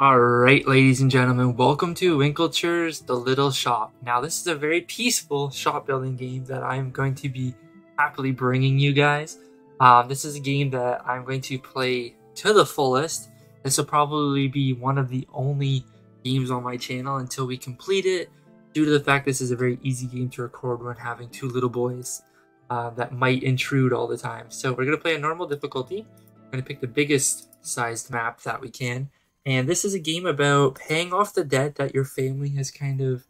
Alright, ladies and gentlemen, welcome to Winkeltje's The Little Shop. Now, this is a very peaceful shop building game that I'm going to be happily bringing you guys. Um, this is a game that I'm going to play to the fullest. This will probably be one of the only games on my channel until we complete it, due to the fact this is a very easy game to record when having two little boys uh, that might intrude all the time. So we're going to play a normal difficulty. We're going to pick the biggest sized map that we can and this is a game about paying off the debt that your family has kind of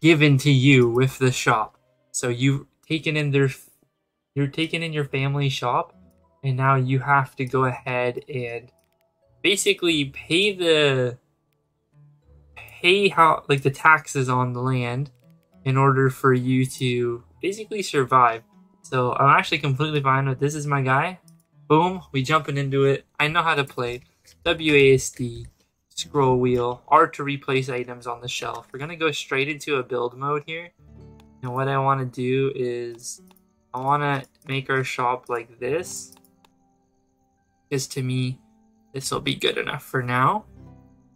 given to you with the shop. So you've taken in their you're taking in your family shop and now you have to go ahead and basically pay the pay how like the taxes on the land in order for you to basically survive. So I'm actually completely fine with this is my guy. Boom, we jumping into it. I know how to play. WASD, scroll wheel, R to replace items on the shelf. We're to go straight into a build mode here. And what I want to do is I want to make our shop like this. Because to me, this will be good enough for now.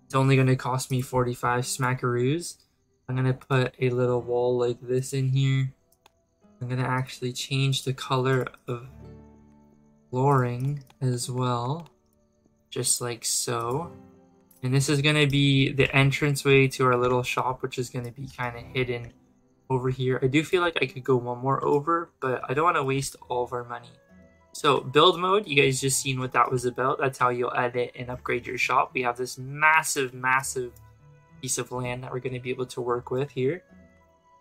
It's only to cost me 45 smackaroos. I'm to put a little wall like this in here. I'm to actually change the color of flooring as well just like so. And this is going to be the entranceway to our little shop, which is going to be kind of hidden over here. I do feel like I could go one more over, but I don't want to waste all of our money. So build mode, you guys just seen what that was about. That's how you'll edit and upgrade your shop. We have this massive, massive piece of land that we're going to be able to work with here.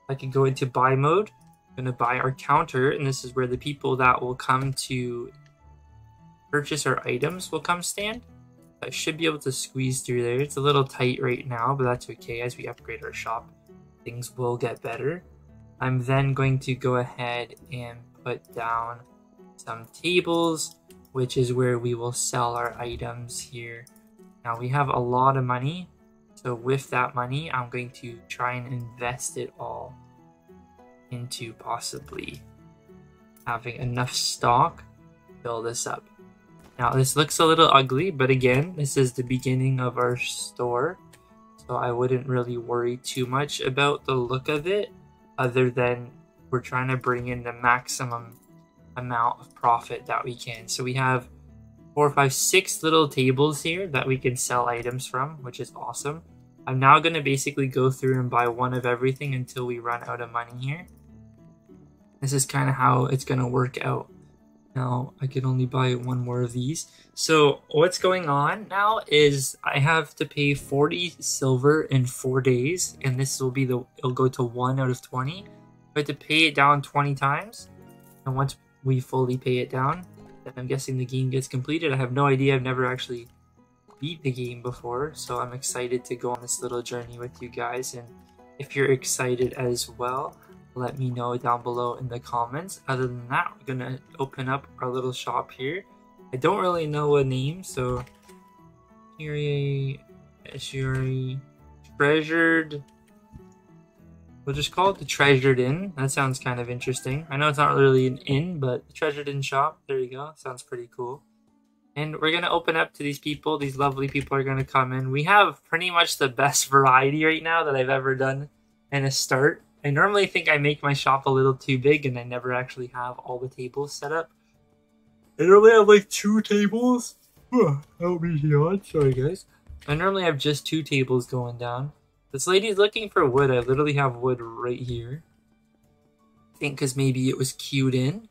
I can go into buy mode. I'm going to buy our counter, and this is where the people that will come to purchase our items will come stand. I should be able to squeeze through there. It's a little tight right now, but that's okay. As we upgrade our shop, things will get better. I'm then going to go ahead and put down some tables, which is where we will sell our items here. Now we have a lot of money, so with that money, I'm going to try and invest it all into possibly having enough stock fill this up. Now this looks a little ugly, but again, this is the beginning of our store. So I wouldn't really worry too much about the look of it, other than we're trying to bring in the maximum amount of profit that we can. So we have four, five, six little tables here that we can sell items from, which is awesome. I'm now going to basically go through and buy one of everything until we run out of money here. This is kind of how it's going to work out. Now I can only buy one more of these. So what's going on now is I have to pay 40 silver in four days, and this will be the it'll go to one out of 20. I have to pay it down 20 times, and once we fully pay it down, then I'm guessing the game gets completed. I have no idea. I've never actually beat the game before, so I'm excited to go on this little journey with you guys. And if you're excited as well, let me know down below in the comments. Other than that, we're gonna open up our little shop here. I don't really know a name, so Kyrie Shuri Treasured. We'll just call it the Treasured Inn. That sounds kind of interesting. I know it's not really an inn, but the Treasured Inn shop. There you go. Sounds pretty cool. And we're gonna open up to these people. These lovely people are gonna come in. We have pretty much the best variety right now that I've ever done in a start. I normally think I make my shop a little too big and I never actually have all the tables set up. I normally have like two tables. Help me here. Sorry guys. I normally have just two tables going down. This lady's looking for wood. I literally have wood right here. I think because maybe it was queued in.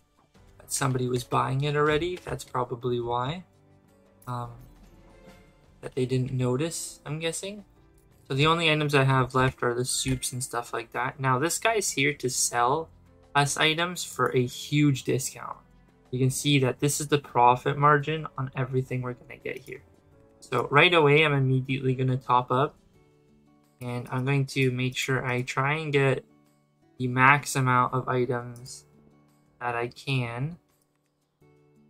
Somebody was buying it already. That's probably why. Um, that they didn't notice, I'm guessing. So the only items I have left are the soups and stuff like that. Now this guy's here to sell us items for a huge discount. You can see that this is the profit margin on everything we're going to get here. So right away, I'm immediately going to top up. And I'm going to make sure I try and get the max amount of items that I can.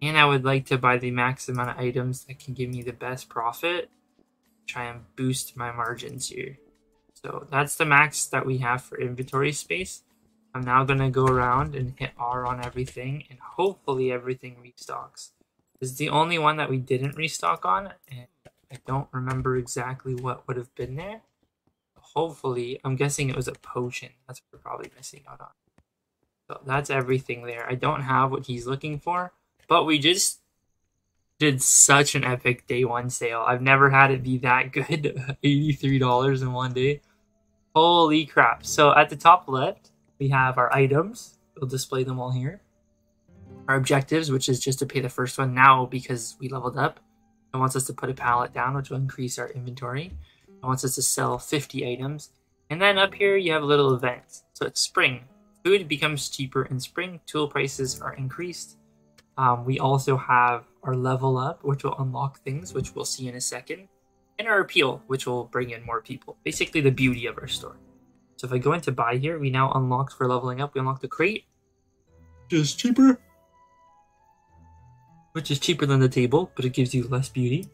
And I would like to buy the max amount of items that can give me the best profit try and boost my margins here. So that's the max that we have for inventory space. I'm now going to go around and hit R on everything and hopefully everything restocks. This is the only one that we didn't restock on and I don't remember exactly what would have been there. Hopefully, I'm guessing it was a potion. That's what we're probably missing out on. So that's everything there. I don't have what he's looking for, but we just did such an epic day one sale. I've never had it be that good. $83 in one day. Holy crap. So at the top left, we have our items. We'll display them all here. Our objectives, which is just to pay the first one now because we leveled up. It wants us to put a pallet down, which will increase our inventory. It wants us to sell 50 items. And then up here, you have a little event. So it's spring. Food becomes cheaper in spring. Tool prices are increased. Um, we also have our level up, which will unlock things, which we'll see in a second, and our appeal, which will bring in more people. Basically, the beauty of our store. So if I go into buy here, we now unlock for leveling up. We unlock the crate, which is cheaper, which is cheaper than the table, but it gives you less beauty.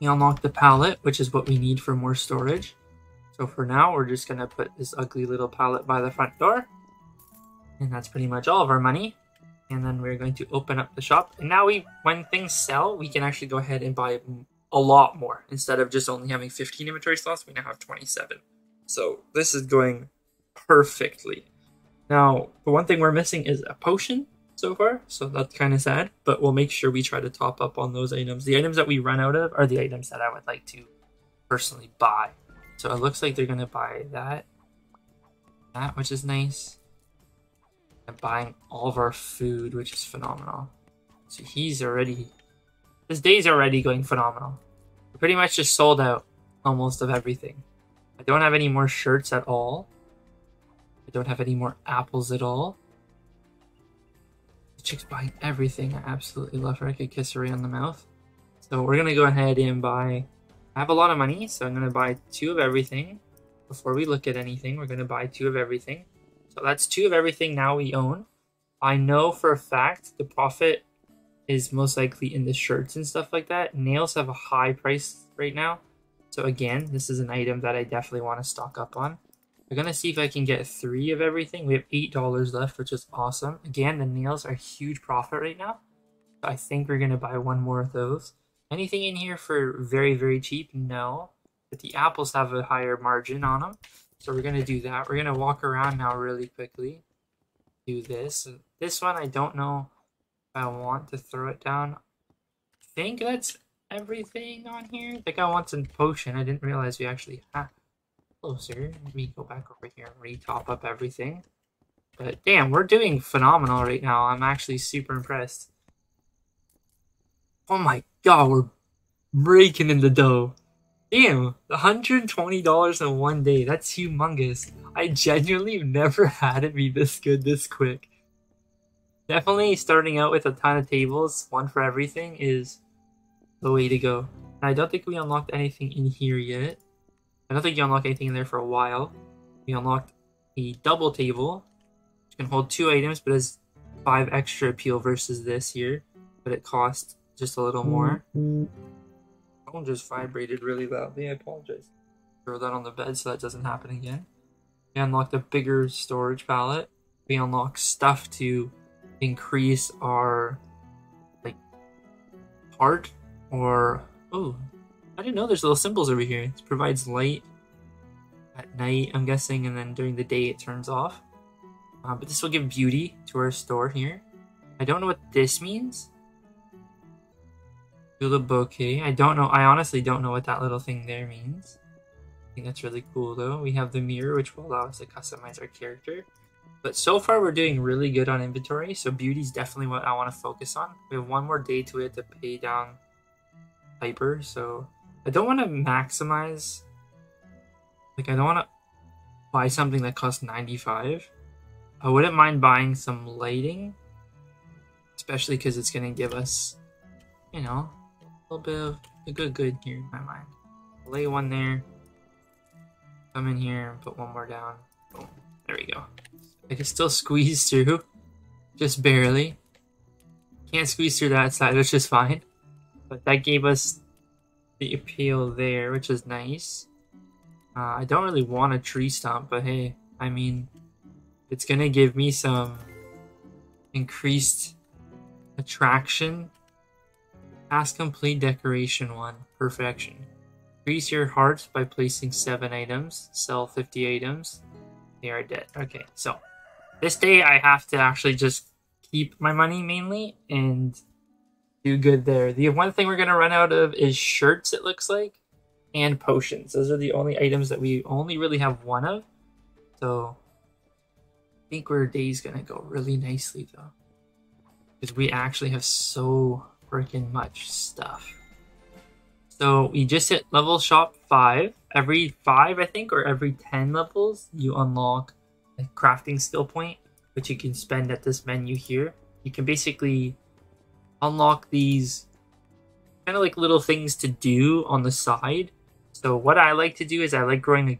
We unlock the pallet, which is what we need for more storage. So for now, we're just gonna put this ugly little pallet by the front door. And that's pretty much all of our money and then we're going to open up the shop. And now we, when things sell, we can actually go ahead and buy a lot more. Instead of just only having 15 inventory slots, we now have 27. So this is going perfectly. Now, the one thing we're missing is a potion so far, so that's kind of sad, but we'll make sure we try to top up on those items. The items that we run out of are the items that I would like to personally buy. So it looks like they're going to buy that, that, which is nice and buying all of our food, which is phenomenal. So he's already, his day's already going phenomenal. We're pretty much just sold out almost of everything. I don't have any more shirts at all. I don't have any more apples at all. The chick's buying everything. I absolutely love her. I could kiss her on the mouth. So we're gonna go ahead and buy. I have a lot of money, so I'm gonna buy two of everything. Before we look at anything, we're gonna buy two of everything. So that's two of everything now we own. I know for a fact the profit is most likely in the shirts and stuff like that. Nails have a high price right now. So again, this is an item that I definitely want to stock up on. I'm gonna see if I can get three of everything. We have eight dollars left, which is awesome. Again, the nails are huge profit right now. I think we're gonna buy one more of those. Anything in here for very, very cheap? No. But the apples have a higher margin on them. So we're gonna do that. We're gonna walk around now really quickly. Do this. This one I don't know if I want to throw it down. I think that's everything on here. I think I want some potion. I didn't realize we actually have closer. Let me go back over here and re-top up everything. But damn, we're doing phenomenal right now. I'm actually super impressed. Oh my god, we're breaking in the dough. Damn, $120 in one day. That's humongous. I genuinely never had it be this good this quick. Definitely starting out with a ton of tables, one for everything, is the way to go. I don't think we unlocked anything in here yet. I don't think you unlock anything in there for a while. We unlocked a double table, which can hold two items, but has five extra appeal versus this here. But it costs just a little more. Mm-hmm phone just vibrated really loudly. I apologize. Throw that on the bed so that doesn't happen again. We unlocked a bigger storage pallet. We unlock stuff to increase our like heart or oh I didn't know there's little symbols over here. It provides light at night, I'm guessing, and then during the day it turns off. Uh, but this will give beauty to our store here. I don't know what this means. The bouquet. I don't know. I honestly don't know what that little thing there means. I think that's really cool though. We have the mirror, which will allow us to customize our character. But so far, we're doing really good on inventory. So beauty is definitely what I want to focus on. We have one more day to it to pay down Piper. So I don't want to maximize. Like I don't want to buy something that costs 95. I wouldn't mind buying some lighting, especially because it's going to give us, you know, little bit of a good good here in my mind. Lay one there. Come in here and put one more down. Boom. There we go. I can still squeeze through. Just barely. Can't squeeze through that side, which is fine. But that gave us the appeal there, which is nice. Uh, I don't really want a tree stump, but hey, I mean, it's gonna give me some increased attraction Task complete decoration one. Perfection. Increase your hearts by placing 7 items. Sell 50 items. They are dead. Okay, so this day I have to actually just keep my money mainly and do good there. The one thing we're going to run out of is shirts, it looks like, and potions. Those are the only items that we only really have one of. So I think our day's going to go really nicely though. Because we actually have so freaking much stuff. So we just hit level shop 5. Every 5, I think, or every 10 levels, you unlock a crafting skill point, which you can spend at this menu here. You can basically unlock these kind of like little things to do on the side. So what I like to do is I like growing a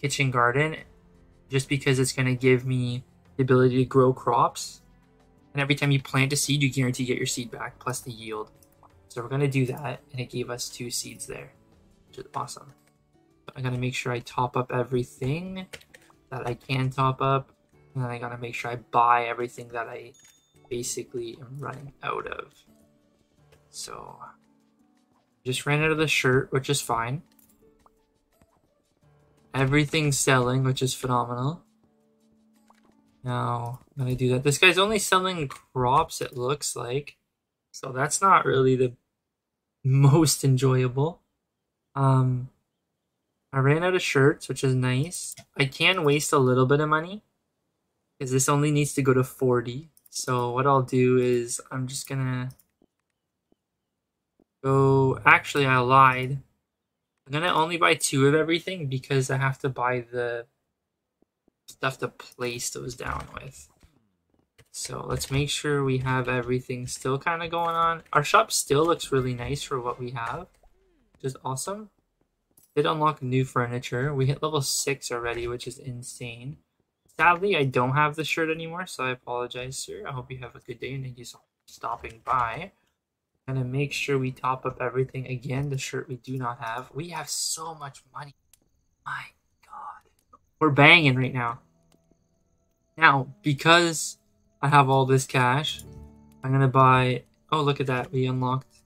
kitchen garden just because it's going to give me the ability to grow crops. And every time you plant a seed, you guarantee get your seed back plus the yield. So we're going to do that, and it gave us two seeds there, which is awesome. I'm going to make sure I top up everything that I can top up, and then I got to make sure I buy everything that I basically am running out of. So, just ran out of the shirt, which is fine. Everything's selling, which is phenomenal. Now, going to do that. This guy's only selling crops, it looks like. So that's not really the most enjoyable. Um, I ran out of shirts, which is nice. I can waste a little bit of money because this only needs to go to 40. So what I'll do is I'm just gonna go. Actually, I lied. I'm gonna only buy two of everything because I have to buy the stuff to place those down with. So let's make sure we have everything still kind of going on. Our shop still looks really nice for what we have, which is awesome. Did unlock new furniture. We hit level 6 already, which is insane. Sadly, I don't have the shirt anymore, so I apologize, sir. I hope you have a good day and thank you for stopping by. Gonna make sure we top up everything again. The shirt we do not have. We have so much money. My. We're banging right now. Now, because I have all this cash. I'm gonna buy. Oh, look at that! We unlocked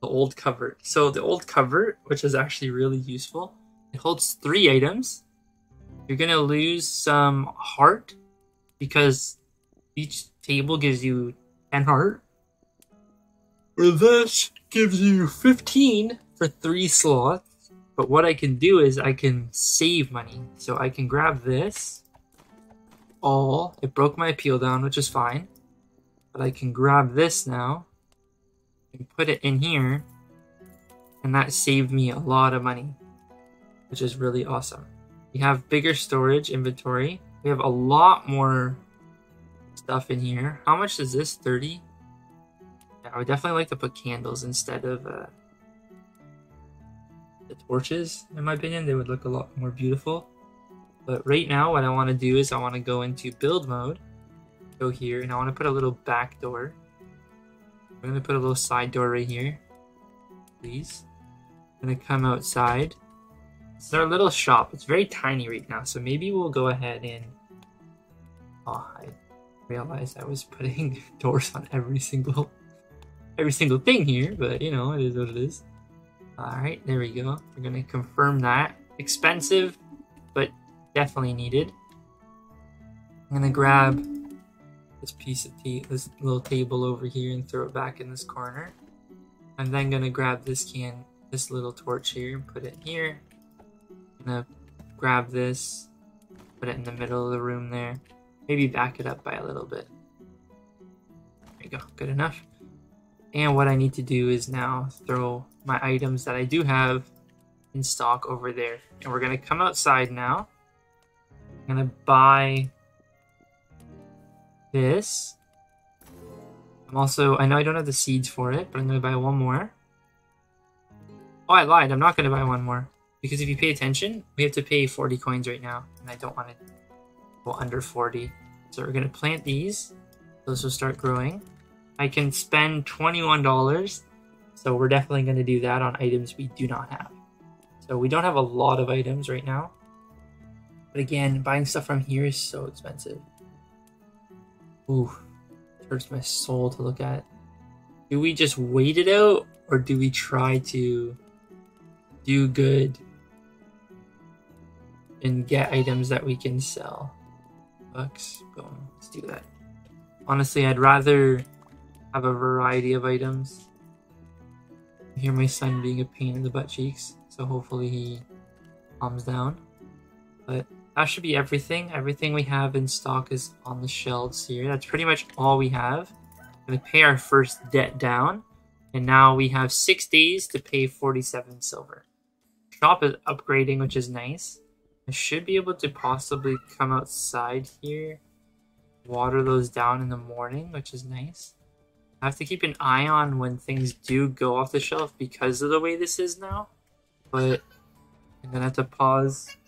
the old cover. So the old cover, which is actually really useful, it holds three items. You're gonna lose some heart because each table gives you 10 heart. Or this gives you 15 for three slots. But what I can do is I can save money. So I can grab this all. It broke my appeal down, which is fine. But I can grab this now and put it in here. And that saved me a lot of money, which is really awesome. We have bigger storage inventory. We have a lot more stuff in here. How much is this? 30? Yeah, I would definitely like to put candles instead of uh, the torches, in my opinion. They would look a lot more beautiful. But right now, what I want to do is I want to go into build mode, go here, and I want to put a little back door. I'm going to put a little side door right here, please. I'm going to come outside. It's our little shop. It's very tiny right now, so maybe we'll go ahead and... Oh, I realized I was putting doors on every single every single thing here, but you know, it is what it is. Alright, there we go. We're to confirm that. Expensive, but definitely needed. I'm gonna grab this piece of tea, this little table over here and throw it back in this corner. I'm then gonna grab this can, this little torch here and put it here. I'm gonna grab this, put it in the middle of the room there. Maybe back it up by a little bit. There you go, good enough. And what I need to do is now throw my items that I do have in stock over there. And we're gonna come outside now. I'm gonna buy this. I'm also, I know I don't have the seeds for it, but I'm gonna buy one more. Oh, I lied. I'm not gonna buy one more. Because if you pay attention, we have to pay 40 coins right now. And I don't want to go under 40. So we're gonna plant these. Those will start growing. I can spend $21. So we're definitely gonna do that on items we do not have. So we don't have a lot of items right now. But again, buying stuff from here is so expensive. Ooh, it hurts my soul to look at. do we just wait it out or do we try to do good and get items that we can sell? Bucks, boom, let's do that. Honestly, I'd rather have a variety of items. I hear my son being a pain in the butt cheeks, so hopefully he calms down. But that should be everything. Everything we have in stock is on the shelves here. That's pretty much all we have. We're gonna pay our first debt down, and now we have six days to pay 47 silver. Shop is upgrading, which is nice. I should be able to possibly come outside here, water those down in the morning, which is nice. I have to keep an eye on when things do go off the shelf because of the way this is now. But I'm gonna have to pause.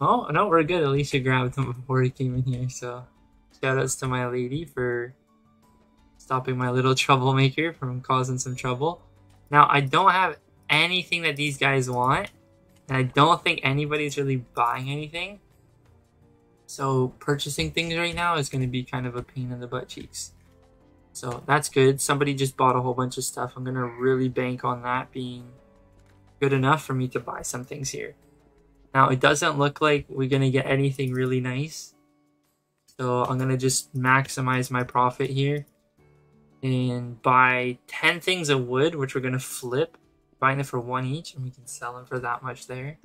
Oh no, we're good. At Alicia grabbed them before he came in here, so shout outs to my lady for stopping my little troublemaker from causing some trouble. Now I don't have anything that these guys want, and I don't think anybody's really buying anything. So purchasing things right now is to be kind of a pain in the butt cheeks. So that's good. Somebody just bought a whole bunch of stuff. I'm going to really bank on that being good enough for me to buy some things here. Now, it doesn't look like we're going to get anything really nice. So I'm going to just maximize my profit here and buy 10 things of wood, which we're going to flip, buying it for one each, and we can sell them for that much there.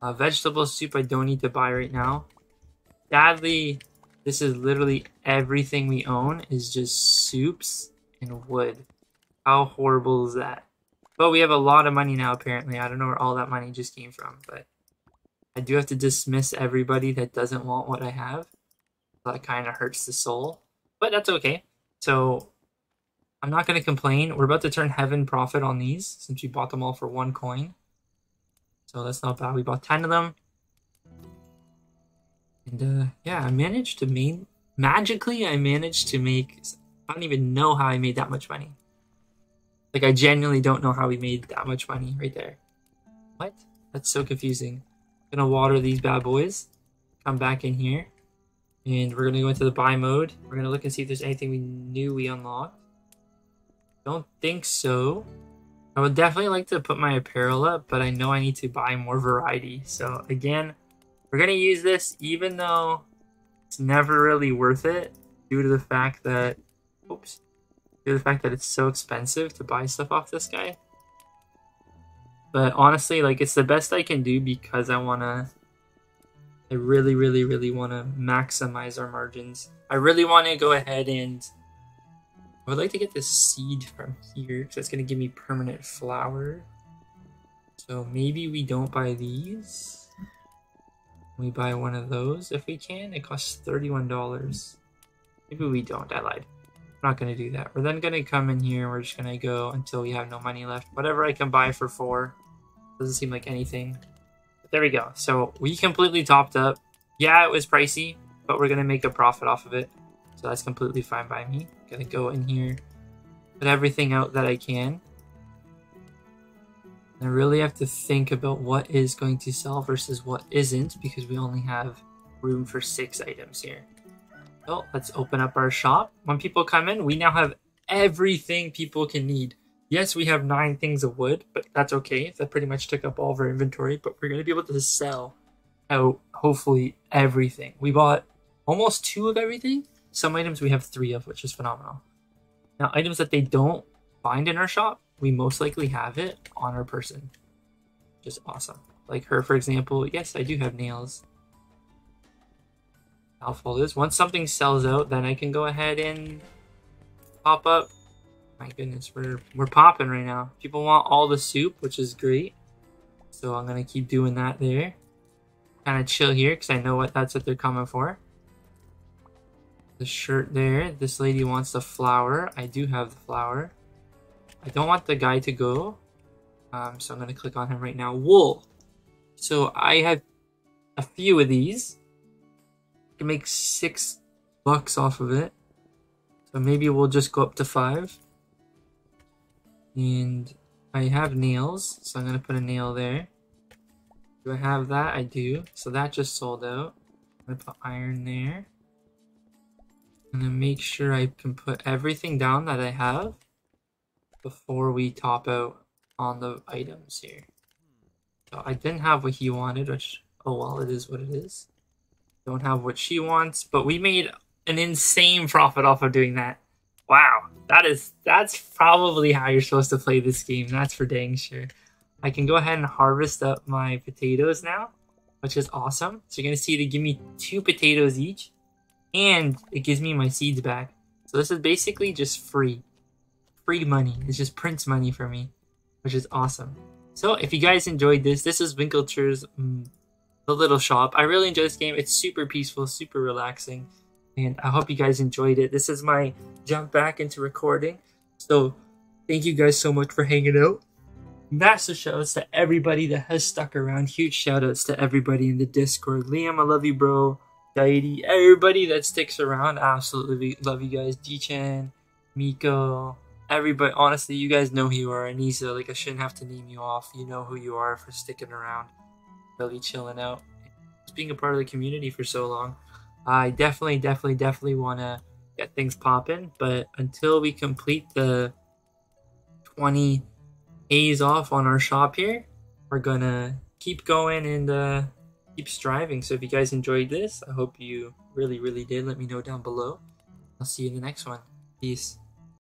Uh, vegetable soup I don't need to buy right now. Sadly, this is literally everything we own is just soups and wood. How horrible is that? But we have a lot of money now, apparently. I don't know where all that money just came from, but I do have to dismiss everybody that doesn't want what I have. That kind of hurts the soul, but that's okay. So I'm not going to complain. We're about to turn heaven profit on these since we bought them all for one coin. So that's not bad. We bought 10 of them. And uh, yeah, I managed to main magically. I managed to make. I don't even know how I made that much money. Like I genuinely don't know how we made that much money right there. What? That's so confusing. Gonna water these bad boys. Come back in here, and we're gonna go into the buy mode. We're gonna look and see if there's anything we knew we unlocked. Don't think so. I would definitely like to put my apparel up, but I know I need to buy more variety. So again, we're gonna use this even though it's never really worth it due to the fact that oops due to the fact that it's so expensive to buy stuff off this guy. But honestly, like it's the best I can do because I wanna I really, really, really wanna maximize our margins. I really wanna go ahead and I would like to get this seed from here because that's gonna give me permanent flower. So maybe we don't buy these. We buy one of those if we can. It costs $31. Maybe we don't. I lied. I'm not going to do that. We're then going to come in here. We're just going to go until we have no money left. Whatever I can buy for four. Doesn't seem like anything. But there we go. So we completely topped up. Yeah, it was pricey, but we're going to make a profit off of it. So that's completely fine by me. Gonna go in here, put everything out that I can. I really have to think about what is going to sell versus what isn't because we only have room for six items here. So let's open up our shop. When people come in, we now have everything people can need. Yes, we have nine things of wood, but that's okay. That pretty much took up all of our inventory, but we're going to be able to sell out hopefully everything. We bought almost two of everything. Some items we have three of, which is phenomenal. Now, items that they don't find in our shop, we most likely have it on our person. Just awesome. Like her, for example, yes, I do have nails. I'll follow this. Once something sells out, then I can go ahead and pop up. My goodness, we're we're popping right now. People want all the soup, which is great. So I'm gonna keep doing that there. Kind of chill here because I know what that's what they're coming for. The shirt there. This lady wants the flower. I do have the flour. I don't want the guy to go. Um, so I'm going to click on him right now. Wool. So I have a few of these. I can make six bucks off of it. So maybe we'll just go up to five. And I have nails, so I'm going to put a nail there. Do I have that? I do. So that just sold out. I'm going to put iron there. I'm going to make sure I can put everything down that I have. Before we top out on the items here. So I didn't have what he wanted, which, oh well, it is what it is. Don't have what she wants, but we made an insane profit off of doing that. Wow, that is that's probably how you're supposed to play this game. That's for dang sure. I can go ahead and harvest up my potatoes now, which is awesome. So you're gonna see they give me two potatoes each, and it gives me my seeds back. So this is basically just free, free money. It's just Prince money for me, which is awesome. So if you guys enjoyed this, this is Winkeltje's mm, The Little Shop. I really enjoy this game. It's super peaceful, super relaxing and I hope you guys enjoyed it. This is my jump back into recording. So thank you guys so much for hanging out. Massive shoutouts to everybody that has stuck around. Huge shoutouts to everybody in the Discord. Liam, I love you, bro. Daidi, everybody that sticks around. Absolutely love you guys. D-Chan, Miko, everybody. Honestly, you guys know who you are. Anisa, like I shouldn't have to name you off. You know who you are for sticking around. Really chilling out. Just being a part of the community for so long. I definitely, definitely, definitely want to get things popping. But until we complete the 20 A's off on our shop here, we're gonna keep going and uh, keep striving. So if you guys enjoyed this, I hope you really, really did. Let me know down below. I'll see you in the next one. Peace.